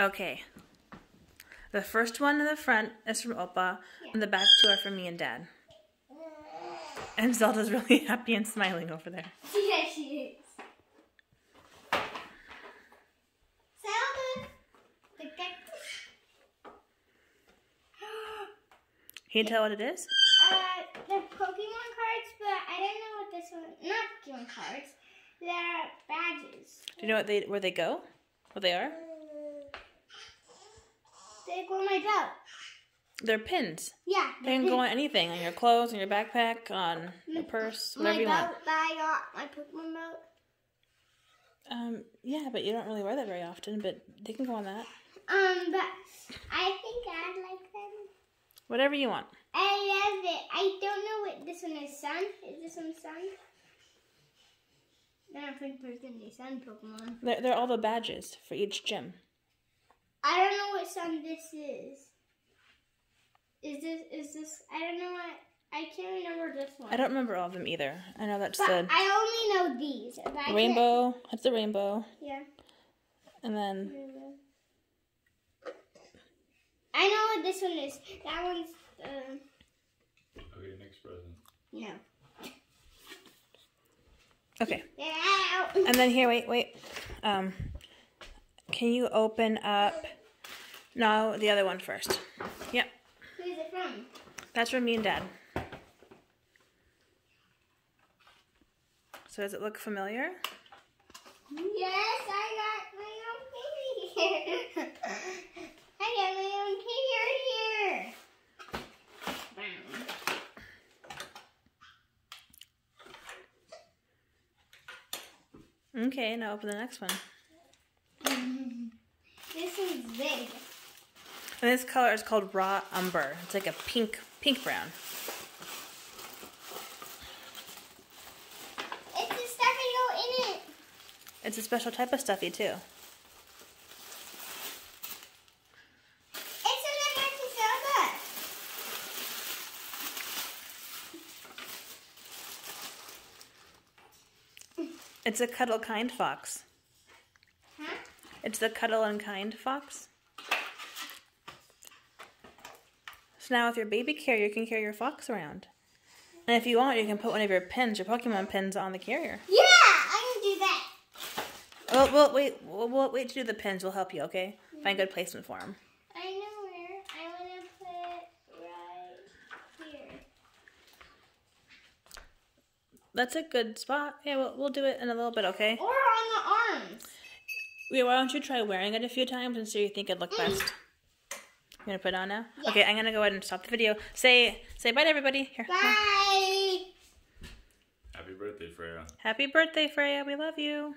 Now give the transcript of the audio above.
Okay. The first one in the front is from Opa, and the back two are from me and Dad. And Zelda's really happy and smiling over there. Yeah, she is. Zelda, the cactus. Can you tell what it is? Uh, the Pokemon cards, but I don't know what this one. Not Pokemon cards. They're badges. Do you know what they where they go? What they are? They go on my belt. They're pins. Yeah. They can go on anything, on your clothes, on your backpack, on your Mm, purse, my whatever you belt want. I got, my Pokemon belt. Um, yeah, but you don't really wear that very often, but they can go on that. Um, but I think I like them. Whatever you want. I love it. I don't know what this one is. Sun? Is this one sun? I don't think there's any sun Pokemon. They're, they're all the badges for each gym. I don't know what sun this is. Is this is this? I don't know what. I can't remember this one. I don't remember all of them either. I know that's But the I only know these. But I can't- rainbow. That's the rainbow. Yeah. And then Rainbow. I know what this one is. That one's um Okay, next present. no. okay. Yeah. And then here, wait, wait. Um, can you open up? No, the other one first. Yep, Who's it from? that's from me and Dad. So does it look familiar? Yes, I got my own figure. I got my own figure here. Okay, now open the next one. This is big. And this color is called raw umber. It's like a pink, pink brown. It's the stuff I go in it. It's a special type of stuffy too. It's an American Zelda. It's a cuddle kind fox. Huh? It's the cuddle and kind fox. So now with your baby carrier, you can carry your fox around. And if you want, you can put one of your pins, your Pokemon pins, on the carrier. Yeah, I can do that. Well, we'll wait. We'll, we'll wait to do the pins. We'll help you. Okay? Find good placement for them. I know where. I want to put right here. That's a good spot. Yeah, we'll, we'll do it in a little bit. Okay? Or on the arms. Wait, why don't you try wearing it a few times and see if you think it'd look best? You gonna put it on now? Yeah. Okay, I'm gonna go ahead and stop the video. Say say bye to everybody. Here. Bye. Happy birthday, Freya. Happy birthday, Freya. We love you.